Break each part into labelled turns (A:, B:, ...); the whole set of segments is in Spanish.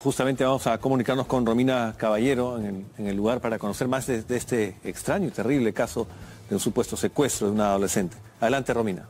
A: Justamente vamos a comunicarnos con Romina Caballero en el, lugar para conocer más de, este extraño y terrible caso de un supuesto secuestro de una adolescente. Adelante, Romina.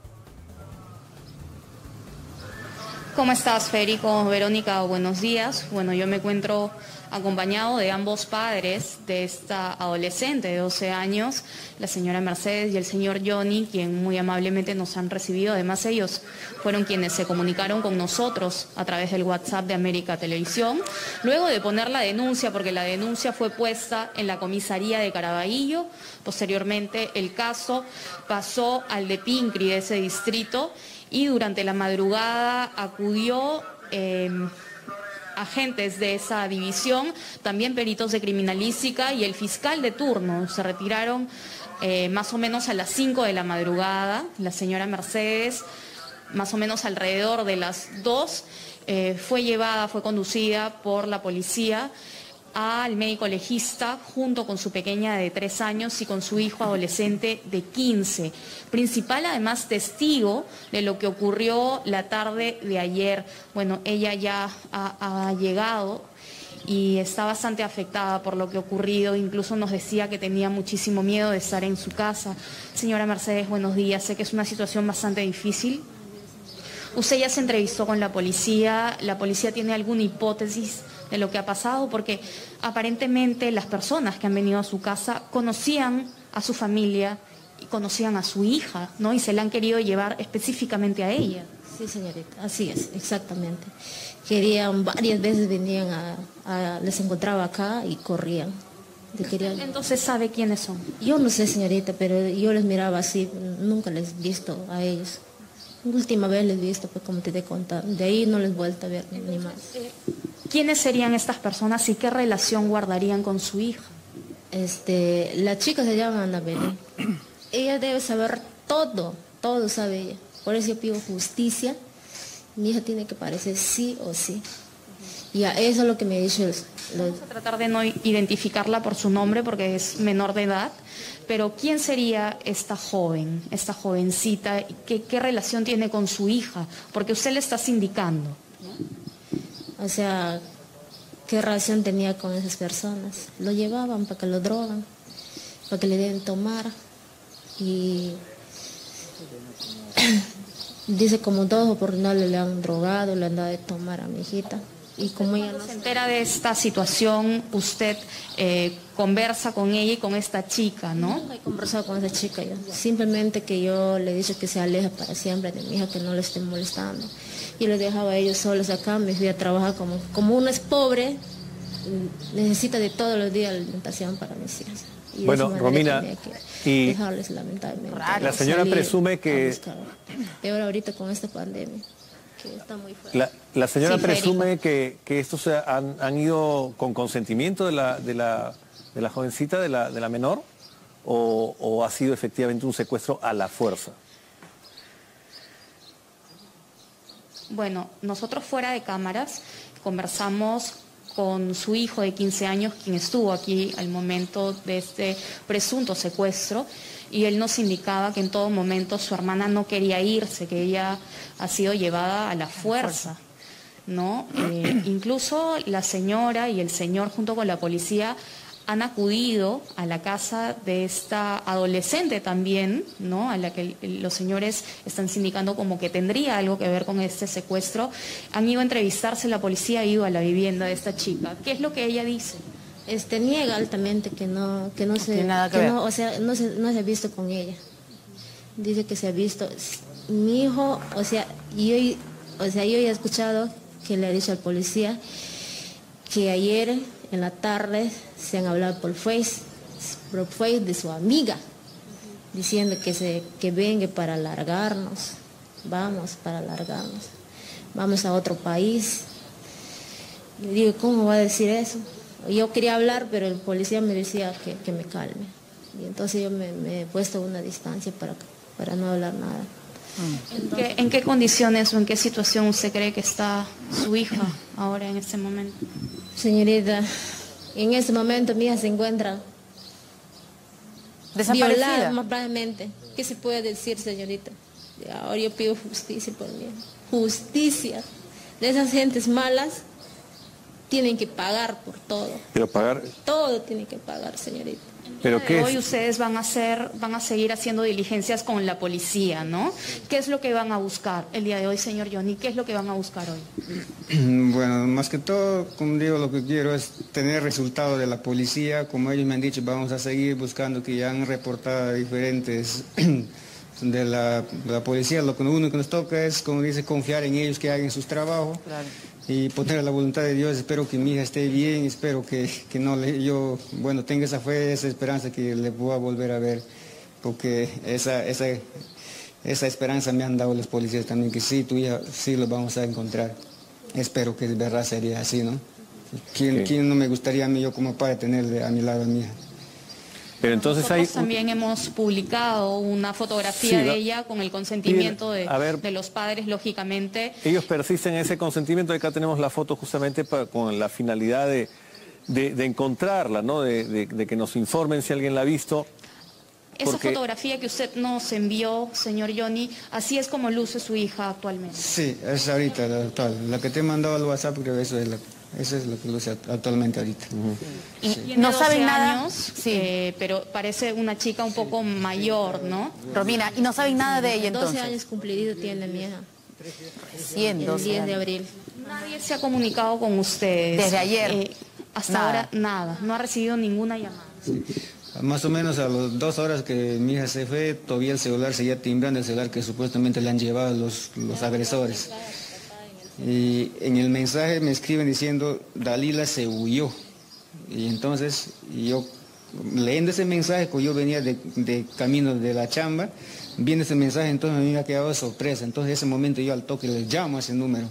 B: ¿Cómo estás, Federico? Verónica, buenos días. Bueno, yo me encuentro acompañado de ambos padres de esta adolescente de 12 años, la señora Mercedes y el señor Johnny, quien muy amablemente nos han recibido. Además, ellos fueron quienes se comunicaron con nosotros a través del WhatsApp de América Televisión, luego de poner la denuncia, porque la denuncia fue puesta en la comisaría de Caraballo. Posteriormente, el caso pasó al de Pincri de ese distrito y durante la madrugada acudió... Eh, agentes de esa división, también peritos de criminalística y el fiscal de turno. Se retiraron eh, más o menos a las 5 de la madrugada, la señora Mercedes, más o menos alrededor de las 2, eh, fue llevada, fue conducida por la policía al médico legista junto con su pequeña de tres años y con su hijo adolescente de 15. Principal además testigo de lo que ocurrió la tarde de ayer. Bueno, ella ya ha, llegado y está bastante afectada por lo que ha ocurrido. Incluso nos decía que tenía muchísimo miedo de estar en su casa. Señora Mercedes, buenos días. Sé que es una situación bastante difícil. Usted ya se entrevistó con la policía. ¿La policía tiene alguna hipótesis de lo que ha pasado, porque aparentemente las personas que han venido a su casa conocían a su familia y conocían a su hija, ¿no? Y se la han querido llevar específicamente a ella.
C: Sí, señorita, así es, exactamente. Querían, varias veces venían a, les encontraba acá y corrían.
B: Entonces sabe quiénes son.
C: Yo no sé, señorita, pero yo les miraba así, nunca les he visto a ellos. Última vez les he visto, pues como te he contado. De ahí no les he vuelto a ver ni más. Eh,
B: ¿Quiénes serían estas personas y qué relación guardarían con su hija?
C: Este, la chica se llama Ana Belén. Ella debe saber todo, todo sabe ella. Por eso yo pido justicia. Mi hija tiene que parecer sí o sí. Y a eso es lo que me ha dicho.
B: Vamos a tratar de no identificarla por su nombre porque es menor de edad, pero ¿quién sería esta joven, esta jovencita? ¿Qué, qué relación tiene con su hija? Porque usted le está sindicando.
C: O sea, qué relación tenía con esas personas. Lo llevaban para que lo drogan, para que le den tomar. Y dice como dos oportunidades le han drogado, le han dado de tomar a mi hijita.
B: Y como ella no se entera de esta situación, usted eh, conversa con ella y con esta chica, ¿no?
C: He conversado con esa chica yo. Simplemente que yo le he dicho que se aleja para siempre de mi hija, que no le esté molestando. Yo le dejaba a ellos solos acá, me fui a trabajar como, como uno es pobre, necesita de todos los días alimentación para mis hijas.
A: Y bueno, Romina, y dejarles lamentablemente. La señora presume que...
C: Peor ahorita con esta pandemia.
A: La, señora presume que, estos han, han, ido con consentimiento de la, de la, de la jovencita, de la, de la menor, o, o ha sido efectivamente un secuestro a la fuerza.
B: Bueno, nosotros fuera de cámaras conversamos con su hijo de 15 años, quien estuvo aquí al momento de este presunto secuestro, y él nos indicaba que en todo momento su hermana no quería irse, que ella ha sido llevada a la fuerza. ¿no? Eh, incluso la señora y el señor junto con la policía han acudido a la casa de esta adolescente también, ¿no? A la que los señores están sindicando como que tendría algo que ver con este secuestro. Han ido a entrevistarse, la policía ha ido a la vivienda de esta chica. ¿Qué es lo que ella dice?
C: Este, niega altamente que no, que no se, no, o sea, no se, no se ha visto con ella. Dice que se ha visto. Mi hijo, o sea, yo, o sea, yo he escuchado que le ha dicho al policía que ayer en la tarde se han hablado por Face, por Face de su amiga, diciendo que, se, que venga para alargarnos, vamos para alargarnos, vamos a otro país. Le digo, ¿cómo va a decir eso? Yo quería hablar, pero el policía me decía que, me calme. Y entonces yo me, he puesto una distancia para, para no hablar nada.
B: ¿En qué, condiciones o en qué situación usted cree que está su hija ahora en este momento?
C: Señorita, en este momento mi hija se encuentra
B: violada más
C: probablemente. ¿Qué se puede decir, señorita? Ahora yo pido justicia por mí. Justicia de esas gentes malas tienen que pagar por todo.
A: Pero pagar...
C: Todo tiene que pagar, señorita.
B: ¿Pero qué hoy ustedes van a hacer, van a seguir haciendo diligencias con la policía, ¿no? ¿Qué es lo que van a buscar el día de hoy, señor Johnny? ¿Qué es lo que van a buscar hoy?
D: Bueno, más que todo, como digo, lo que quiero es tener resultados de la policía. Como ellos me han dicho, vamos a seguir buscando que ya han reportado diferentes de la, policía. Lo que uno que nos toca es, como dice, confiar en ellos que hagan sus trabajos. Y poner la voluntad de Dios, espero que mi hija esté bien, espero que, no le, yo, bueno, tenga esa fe, esa esperanza que le pueda volver a ver, porque esa, esa, esa esperanza me han dado los policías también, que sí, tu hija, sí lo vamos a encontrar. Espero que de verdad sería así, ¿no? ¿Quién, ¿Quién, no me gustaría a mí, yo como padre, tener a mi lado a mi hija?
B: Pero entonces Nosotros también hemos publicado una fotografía de ella con el consentimiento de, de, los padres, lógicamente.
A: Ellos persisten en ese consentimiento, acá tenemos la foto justamente con la finalidad de, de, encontrarla, ¿no? De, que nos informen si alguien la ha visto.
B: Esa fotografía que usted nos envió, señor Johnny, así es como luce su hija actualmente.
D: Sí, es ahorita la actual. La que te he mandado al WhatsApp, creo que eso es la eso es lo que luce actualmente ahorita.
B: no saben nada, sí. Eh, pero parece una chica un poco mayor, ¿no?
E: Romina, y no saben nada de ella entonces.
C: 12 años cumplidos tiene mi hija.
E: Recién,
C: El 10 de abril.
B: Nadie se ha comunicado con ustedes.
E: Desde ayer. Eh,
B: hasta ahora nada, no ha recibido ninguna llamada.
D: Más o menos a las dos horas que mi hija se fue, todavía el celular seguía timbrando el celular que supuestamente le han llevado los, los agresores. Y en el mensaje me escriben diciendo, Dalila se huyó. Y entonces yo, leyendo ese mensaje, que pues yo venía de, camino de la chamba, viendo ese mensaje, entonces me había quedado de sorpresa. Entonces en ese momento yo al toque le llamo a ese número.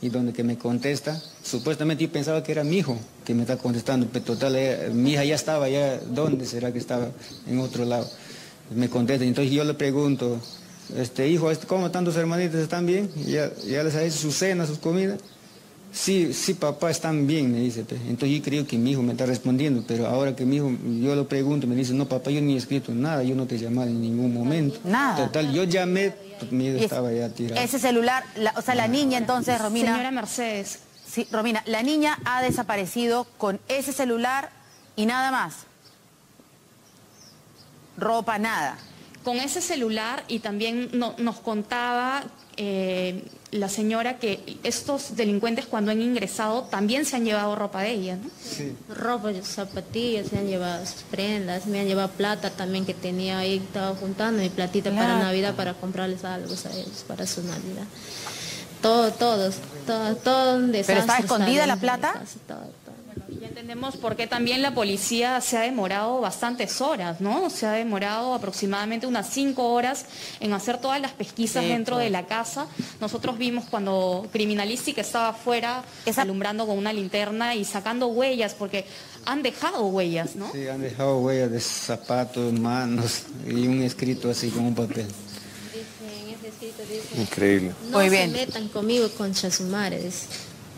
D: Y donde que me contesta, supuestamente yo pensaba que era mi hijo que me está contestando, pero total, mi hija ya estaba, allá, ¿dónde será que estaba? En otro lado. Me contesta, entonces yo le pregunto, este, hijo, ¿cómo están tus hermanitos? ¿Están bien? ¿Ya, ya les ha hecho su cena, sus comidas? Sí, sí, papá, están bien, me dice. Entonces yo creo que mi hijo me está respondiendo, pero ahora que mi hijo, yo lo pregunto, me dice, no, papá, yo ni he escrito nada, yo no te he llamado en ningún momento.
E: Nada.
D: Total, yo llamé, pues, mi hijo estaba ya tirado.
E: Ese celular, o sea, la niña entonces, Romina...
B: Señora Mercedes.
E: Sí, Romina, la niña ha desaparecido con ese celular y nada más. Ropa, nada
B: con ese celular y también nos contaba eh, la señora que estos delincuentes cuando han ingresado también se han llevado ropa de ella, ¿no?
C: Sí. Ropa, zapatillas, se han llevado prendas, me han llevado plata también que tenía ahí, estaba juntando mi platita para Navidad para comprarles algo a ellos para su Navidad. Todo, todos, todo, todo un desastre.
E: ¿Pero está escondida la plata?
B: Ya entendemos por qué también la policía se ha demorado bastantes horas, ¿no? Se ha demorado aproximadamente unas cinco horas en hacer todas las pesquisas dentro pues. de la casa. Nosotros vimos cuando Criminalística estaba afuera alumbrando con una linterna y sacando huellas, porque han dejado huellas, ¿no?
D: Sí, han dejado huellas de zapatos, manos y un escrito así con un papel.
A: Increíble.
C: No Muy bien. se metan conmigo con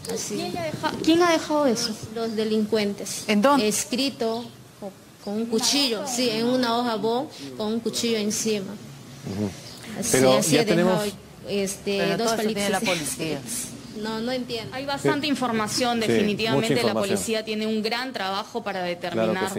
C: Chasumares.
B: ¿Quién, ha dejado eso?
C: Los delincuentes.
E: ¿En dónde?
C: Escrito con un cuchillo, sí, en una hoja bon con un cuchillo encima.
A: Pero así ya tenemos...
C: este, dos palitos.
E: la policía.
C: No, no entiendo.
B: Hay bastante información, definitivamente la policía tiene un gran trabajo para determinar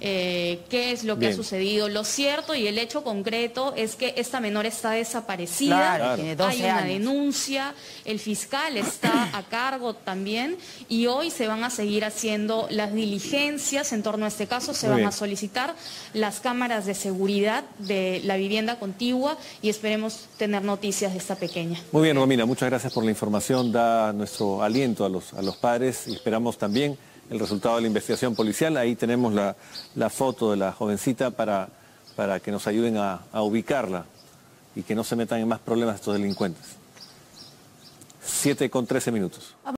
B: eh, qué es lo que ha sucedido. Lo cierto y el hecho concreto es que esta menor está desaparecida, hay una denuncia, el fiscal está a cargo también. Y hoy se van a seguir haciendo las diligencias. En torno a este caso, se van a solicitar las cámaras de seguridad de la vivienda contigua. Y esperemos tener noticias de esta pequeña.
A: Muy bien, Romina, muchas gracias por la información, da nuestro aliento a los, a los padres y esperamos también el resultado de la investigación policial. Ahí tenemos la, foto de la jovencita para, para que nos ayuden a, a ubicarla y que no se metan en más problemas estos delincuentes. Siete con trece minutos.